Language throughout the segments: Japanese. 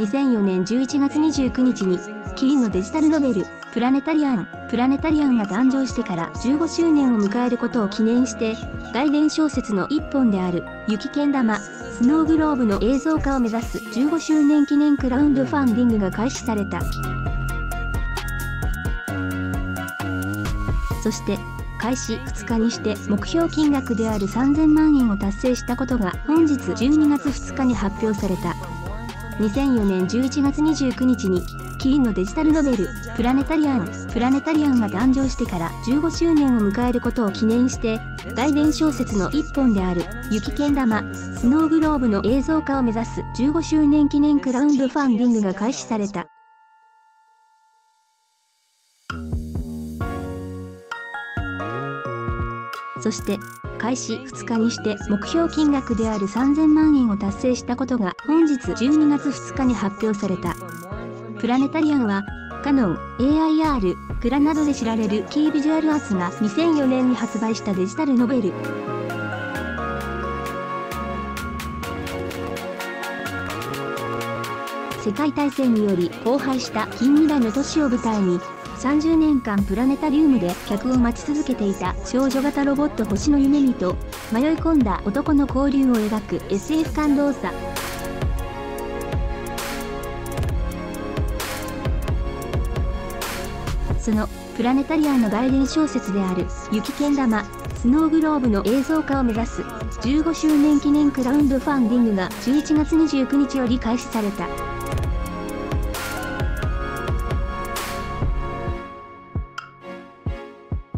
2004年11月29日に、キリンのデジタルノベル、プラネタリアン、プラネタリアンが誕生してから15周年を迎えることを記念して、外伝小説の一本である、雪けん玉、スノーグローブの映像化を目指す15周年記念クラウンドファンディングが開始された。そして、開始2日にして目標金額である3000万円を達成したことが本日12月2日に発表された。2004年11月29日にキリンのデジタルノベル「プラネタリアン」プラネタリアンが誕生してから15周年を迎えることを記念して外伝小説の一本である「雪けん玉」スノーグローブの映像化を目指す15周年記念クラウンドファンディングが開始された。そして、開始2日にして目標金額である3000万円を達成したことが本日12月2日に発表された。プラネタリアンは、カノン、AIR、クラなどで知られるキービジュアルアーツが2004年に発売したデジタルノベル。世界大戦により荒廃した近未来の都市を舞台に30年間プラネタリウムで客を待ち続けていた少女型ロボット星の夢見と迷い込んだ男の交流を描く SF 感動作そのプラネタリアンの外伝小説である雪けん玉スノーグローブの映像化を目指す15周年記念クラウンドファンディングが11月29日より開始された。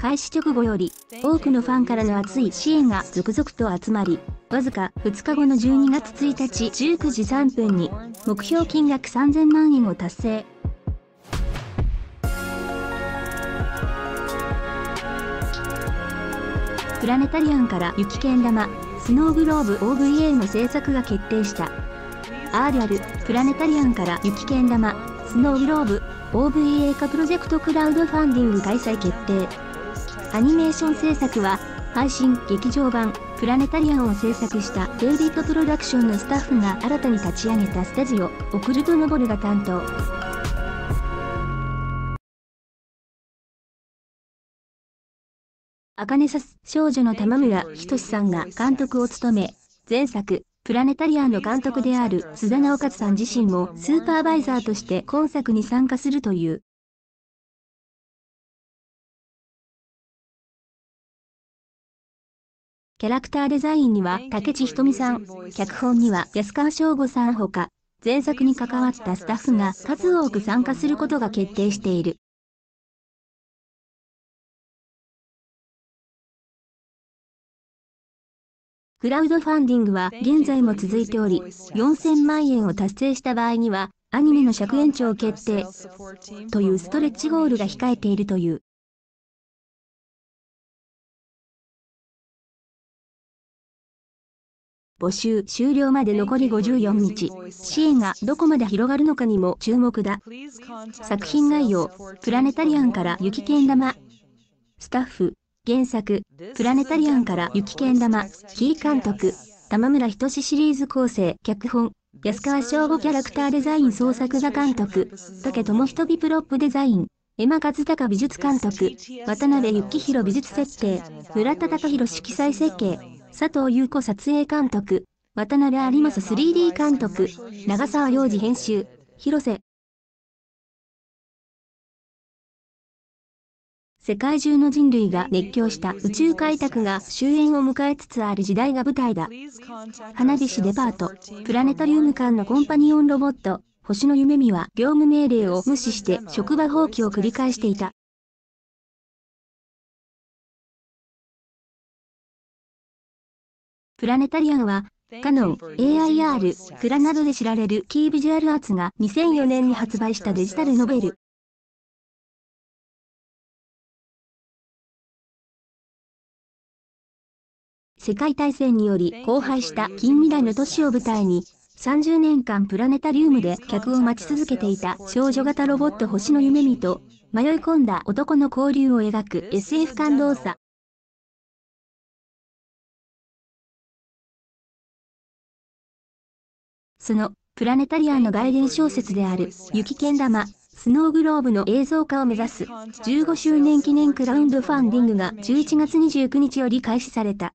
開始直後より、多くのファンからの熱い支援が続々と集まり、わずか2日後の12月1日19時3分に、目標金額3000万円を達成。プラネタリアンから雪けん玉、スノーグローブ OVA の制作が決定した。RR プラネタリアンから雪けん玉、スノーグローブ OVA 化プロジェクトクラウドファンディング開催決定。アニメーション制作は、配信劇場版プラネタリアンを制作したデイビッドプロダクションのスタッフが新たに立ち上げたスタジオ、オクルトノボルが担当。アカネサス少女の玉村仁さんが監督を務め、前作、プラネタリアンの監督である須田直勝さん自身もスーパーバイザーとして今作に参加するという。キャラクターデザインには竹地ひとみさん、脚本には安川翔吾さんほか、前作に関わったスタッフが数多く参加することが決定している。クラウドファンディングは現在も続いており、4000万円を達成した場合には、アニメの尺延長決定というストレッチゴールが控えているという。募集終了まで残り54日。支援がどこまで広がるのかにも注目だ。作品概要、プラネタリアンから雪けん玉。スタッフ、原作、プラネタリアンから雪けん玉、キー監督、玉村仁シリーズ構成、脚本、安川翔吾キャラクターデザイン創作画監督、竹智人美プロップデザイン、江間和孝美術監督、渡辺幸宏美術設定、村田隆弘色彩設計、佐藤優子撮影監督、渡辺有正 3D 監督、長沢洋二編集、広瀬。世界中の人類が熱狂した宇宙開拓が終焉を迎えつつある時代が舞台だ。花火師デパート、プラネタリウム間のコンパニオンロボット、星の夢見は業務命令を無視して職場放棄を繰り返していた。プラネタリアンは、カノン、AIR、クラなどで知られるキービジュアルアーツが2004年に発売したデジタルノベル。世界大戦により荒廃した近未来の都市を舞台に、30年間プラネタリウムで客を待ち続けていた少女型ロボット星の夢見と、迷い込んだ男の交流を描く SF 感動作。そのプラネタリアンの外伝小説である、雪剣玉、スノーグローブの映像化を目指す、15周年記念クラウンドファンディングが11月29日より開始された。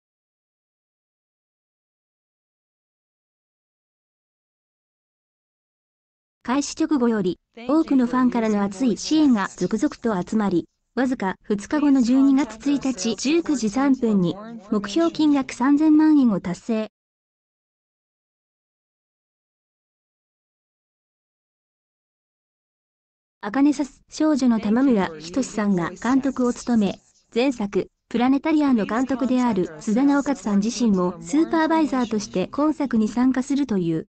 開始直後より、多くのファンからの熱い支援が続々と集まり、わずか2日後の12月1日19時3分に、目標金額3000万円を達成。アカネサス少女の玉村仁さんが監督を務め、前作、プラネタリアンの監督である須田直勝さん自身もスーパーバイザーとして今作に参加するという。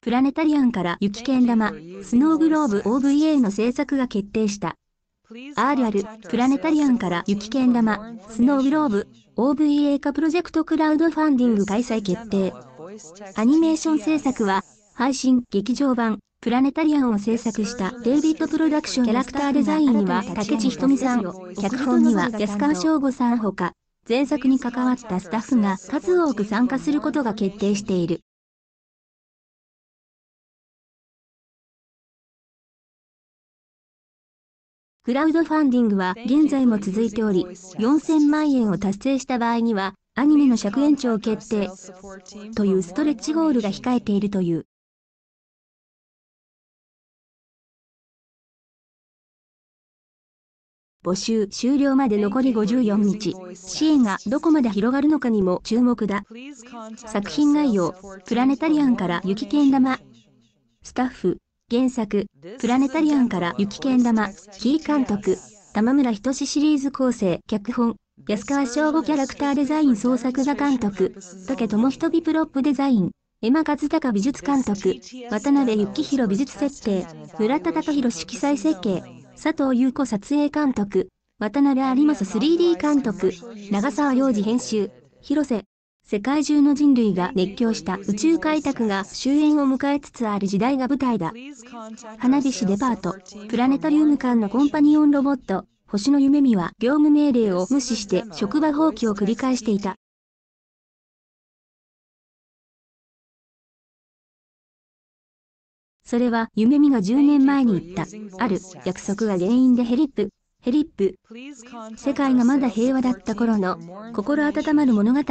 プラネタリアンから雪剣玉、スノーグローブ OVA の制作が決定した。RR プラネタリアンから雪剣玉、スノーグローブ OVA 化プロジェクトクラウドファンディング開催決定。アニメーション制作は、配信劇場版プラネタリアンを制作したデイビッドプロダクションキャラクターデザインには竹地瞳さん、脚本には安川翔吾さんほか、前作に関わったスタッフが数多く参加することが決定している。クラウドファンディングは現在も続いており、4000万円を達成した場合には、アニメの尺延長決定というストレッチゴールが控えているという。募集終了まで残り54日。支援がどこまで広がるのかにも注目だ。作品概要、プラネタリアンから雪剣玉。スタッフ、原作、プラネタリアンから雪剣玉、キー監督、玉村仁シリーズ構成、脚本、安川翔吾キャラクターデザイン創作画監督、竹智人美プロップデザイン、江間和孝美術監督、渡辺幸宏美術設定、村田隆弘色彩設計、佐藤優子撮影監督、渡辺有正 3D 監督、長沢洋二編集、広瀬、世界中の人類が熱狂した宇宙開拓が終焉を迎えつつある時代が舞台だ。花火師デパート、プラネタリウム間のコンパニオンロボット、星の夢見は業務命令を無視して職場放棄を繰り返していた。それは夢見が10年前に言った、ある約束が原因でヘリップ、ヘリップ、世界がまだ平和だった頃の心温まる物語。